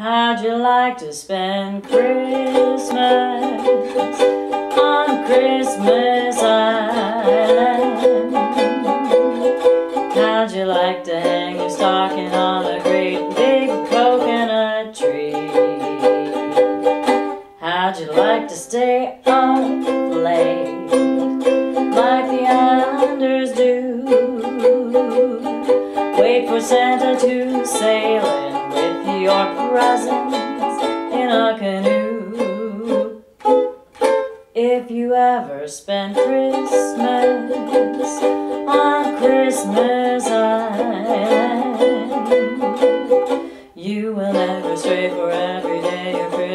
How'd you like to spend Christmas on Christmas Island? How'd you like to hang your stocking on a great big coconut tree? How'd you like to stay up late like the islanders do? Wait for Santa to sail in with your presents in a canoe. If you ever spend Christmas on Christmas Island, you will never stray for every day your Christmas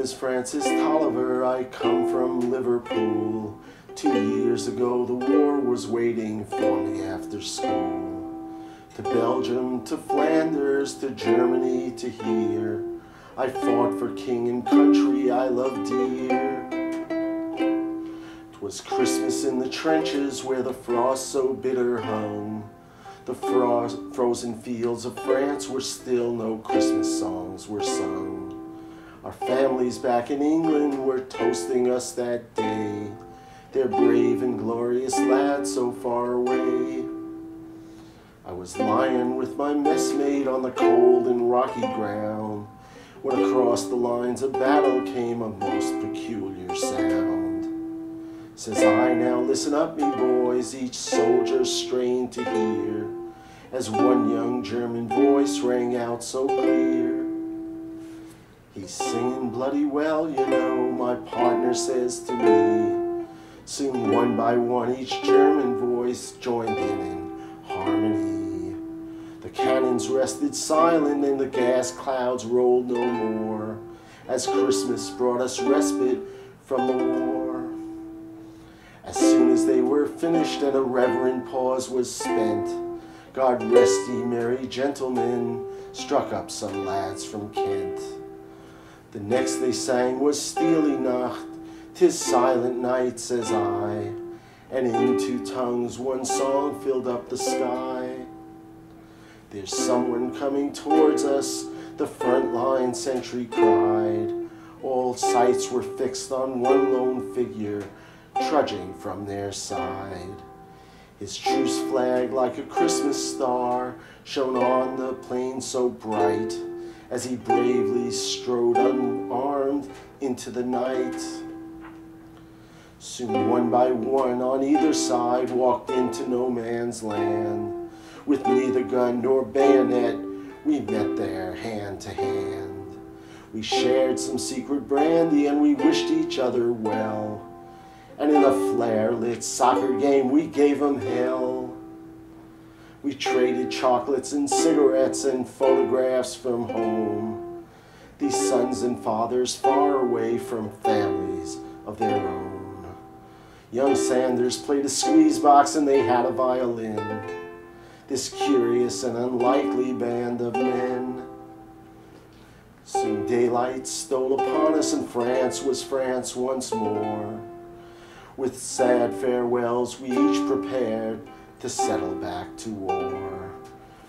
is Francis Tolliver. I come from Liverpool. Two years ago, the war was waiting for me after school. To Belgium, to Flanders, to Germany, to here. I fought for king and country I love dear. 'Twas Christmas in the trenches where the frost so bitter hung. The frost, frozen fields of France where still no Christmas songs were sung. Our families back in England were toasting us that day. They're brave and glorious lads so far away. I was lying with my messmate on the cold and rocky ground when across the lines of battle came a most peculiar sound. Says I, now listen up, me boys, each soldier strained to hear. as one young German voice rang out so clear. He's singing bloody well, you know, my partner says to me. Soon, one by one, each German voice joined in in harmony. The cannons rested silent and the gas clouds rolled no more as Christmas brought us respite from the war. As soon as they were finished and a reverent pause was spent, God rest ye merry gentlemen, struck up some lads from Kent. The next they sang was Stille Nacht, tis silent night, says I, and in two tongues one song filled up the sky. There's someone coming towards us, the front line sentry cried. All sights were fixed on one lone figure, trudging from their side. His truce flag, like a Christmas star, shone on the plain so bright as he bravely strode unarmed into the night. Soon, one by one, on either side, walked into no man's land. With neither gun nor bayonet, we met there hand to hand. We shared some secret brandy and we wished each other well. And in a flare lit soccer game, we gave 'em hell. We traded chocolates and cigarettes and photographs from home. These sons and fathers far away from families of their own. Young Sanders played a squeeze box and they had a violin. This curious and unlikely band of men. Soon daylight stole upon us and France was France once more. With sad farewells, we each prepared to settle back to war.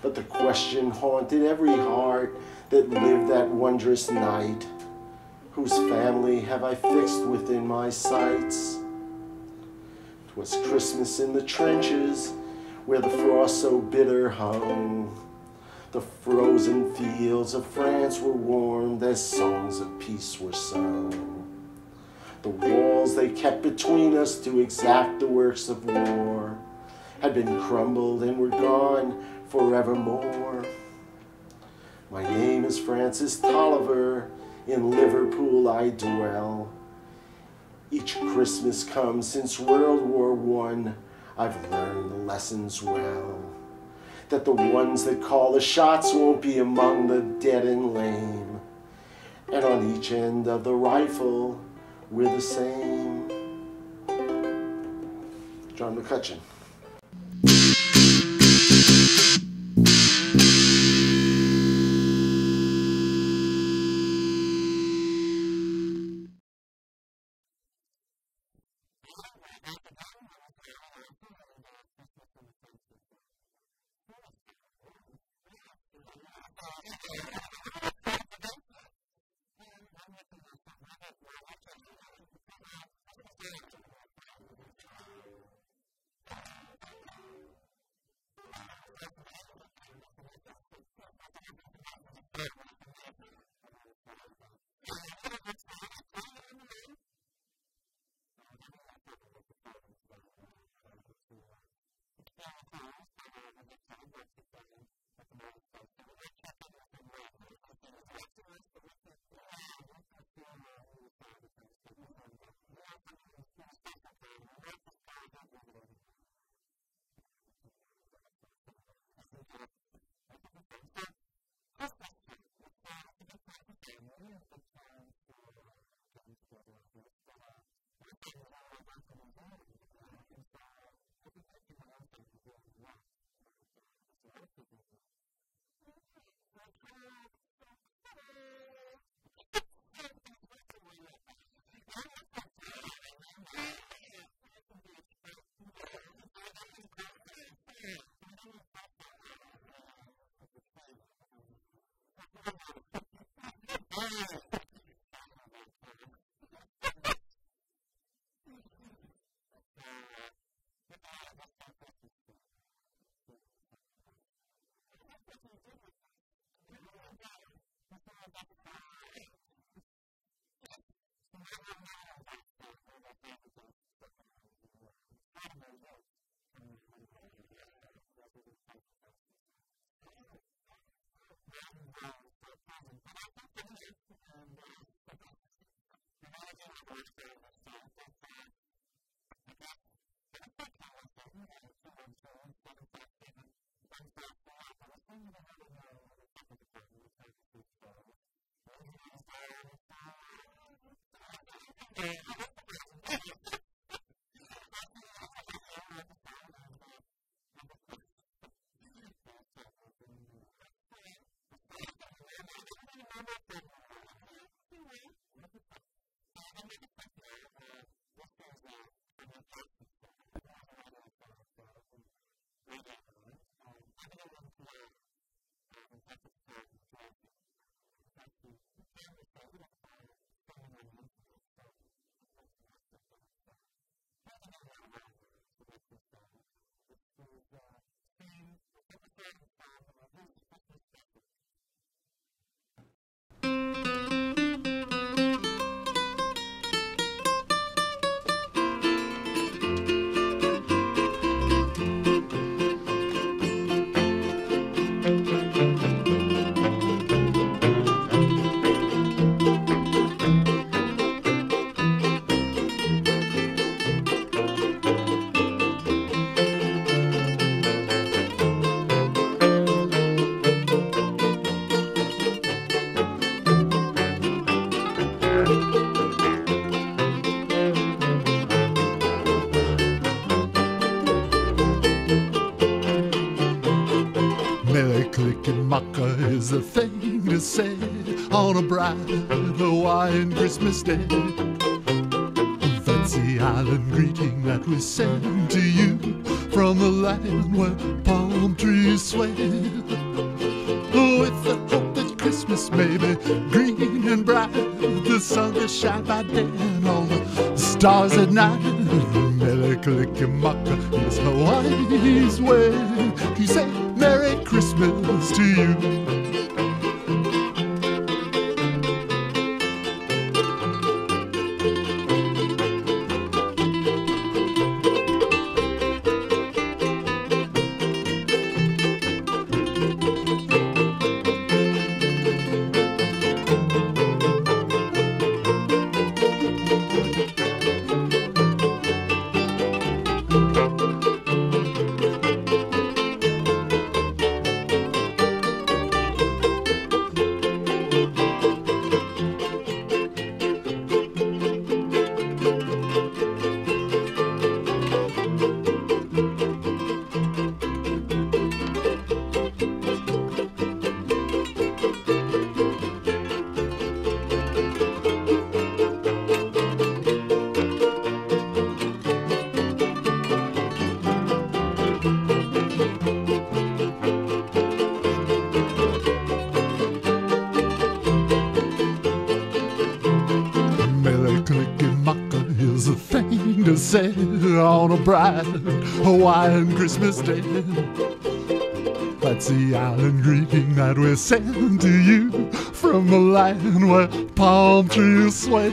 But the question haunted every heart that lived that wondrous night Whose family have I fixed within my sights? 'Twas Christmas in the trenches where the frost so bitter hung. The frozen fields of France were warmed as songs of peace were sung. The walls they kept between us to exact the works of war had been crumbled and were gone forevermore. My name is Francis Tolliver, in Liverpool I dwell. Each Christmas comes since World War One, I've learned the lessons well. That the ones that call the shots won't be among the dead and lame. And on each end of the rifle, we're the same. John McCutcheon. Radio. Okay. Is a thing to say on a bright Hawaiian Christmas day. That's the island greeting that we send to you from the land where palm trees sway. With the hope that Christmas may be green and bright, the sun will shine by day and all the stars at night. Mele Kalikimaka is Hawaii's way to say on a bright Hawaiian Christmas day. That's the island greeting that we send to you from the land where palm trees sway.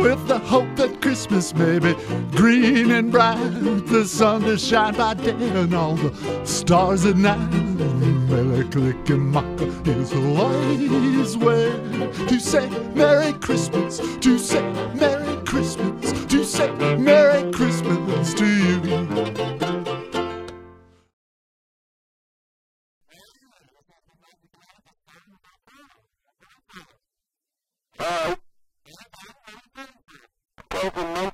With the hope that Christmas may be green and bright, the sun to shine by day and all the stars at night. Merry click and Mele is Hawaii's way to say Merry Christmas, to say Merry Christmas, to say Merry Christmas to you. Uh, Hello? Broken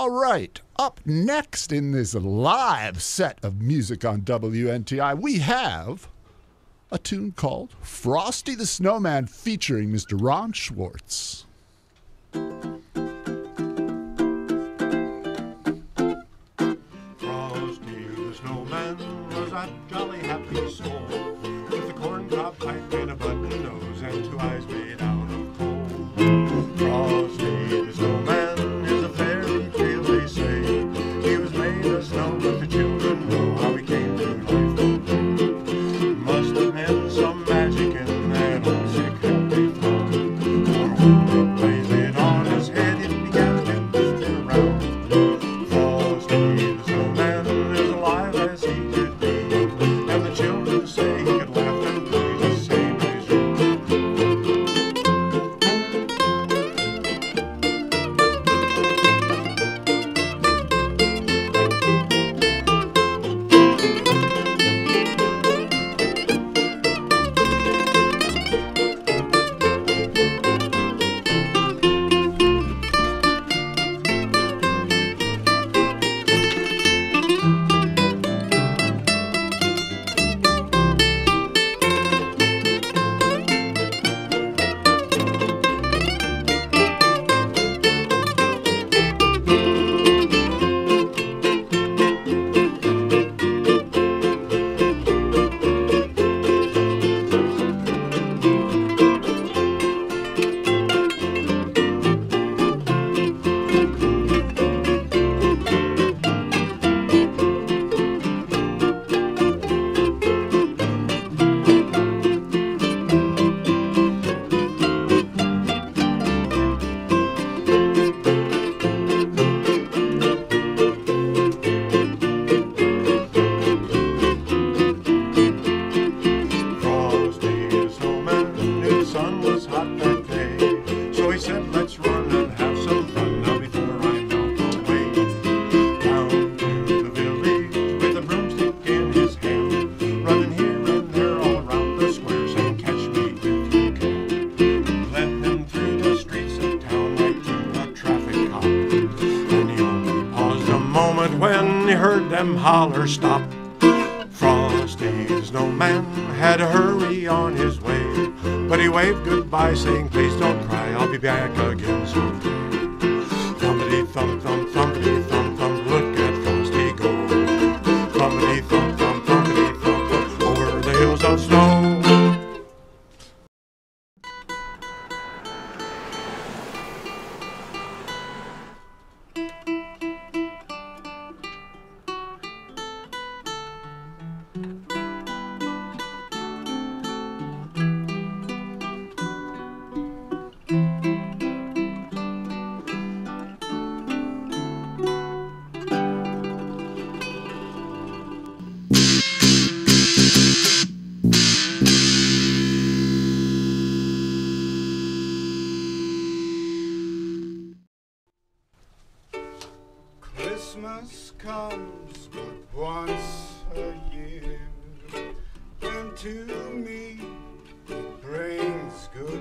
All right, up next in this live set of music on WNTI, we have a tune called Frosty the Snowman featuring Mr. Ron Schwartz.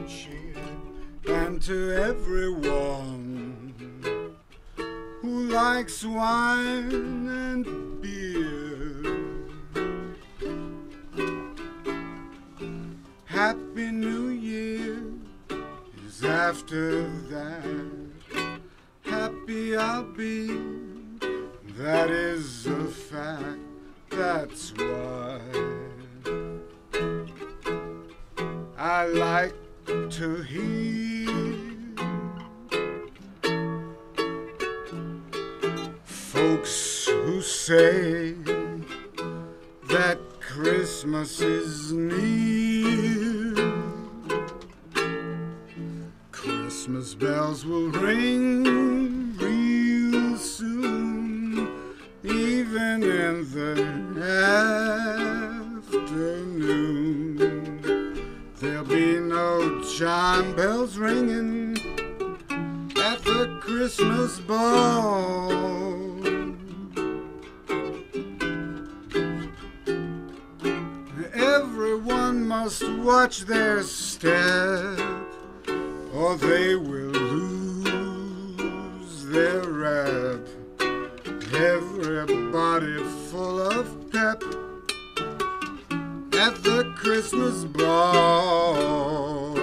friendship and to everyone who likes wine and beer. Happy New Year is after that. Happy I'll be, that is a fact, that's why. I like to hear folks who say that Christmas is near. Christmas bells will ring real soon, even in the night. Church bells ringing at the Christmas ball. Everyone must watch their step, or they will lose their rap. Everybody full of pep at the Christmas ball.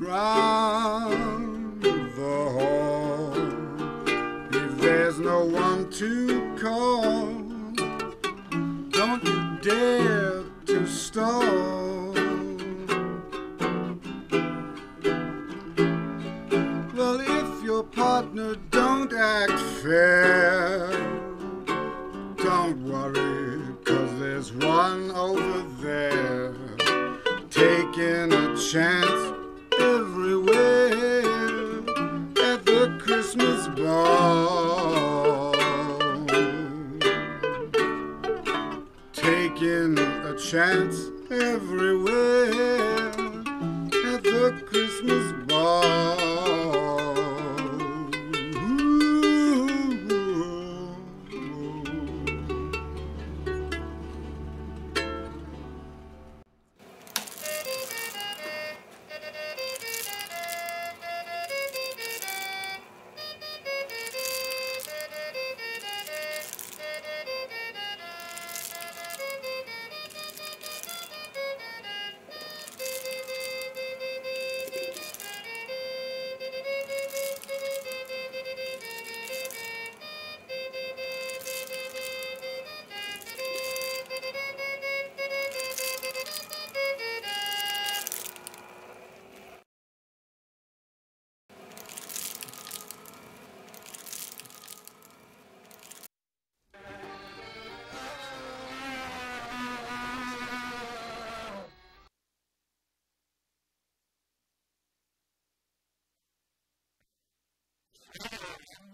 Round the hall. If there's no one to call, don't you dare to stall. Well, if your partner don't act fair, don't worry, cause there's one over there taking a chance Taking a chance everywhere at the Christmas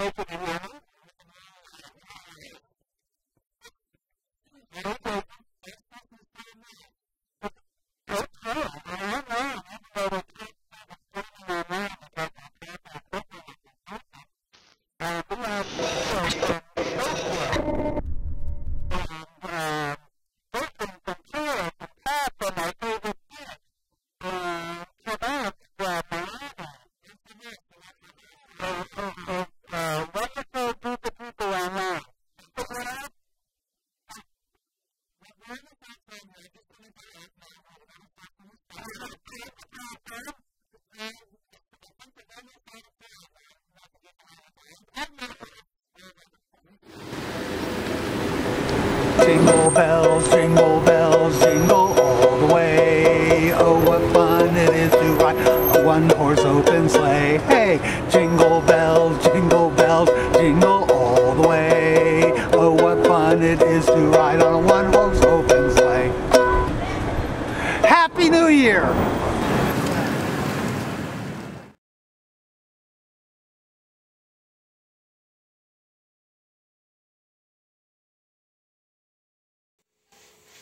Jingle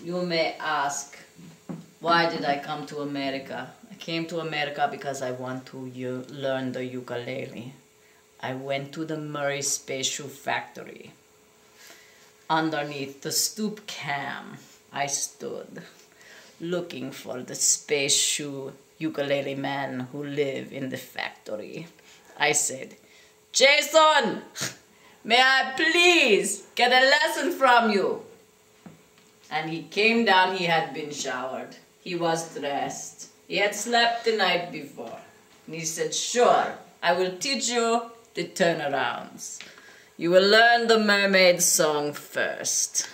You may ask, why did I come to America? I came to America because I want to learn the ukulele. I went to the Murray Space Shoe Factory. Underneath the stoop cam, I stood, looking for the space shoe ukulele man who live in the factory. I said, Jason, may I please get a lesson from you? And he came down, he had been showered. He was dressed. He had slept the night before. And he said, Sure, I will teach you the turnarounds. You will learn the mermaid song first.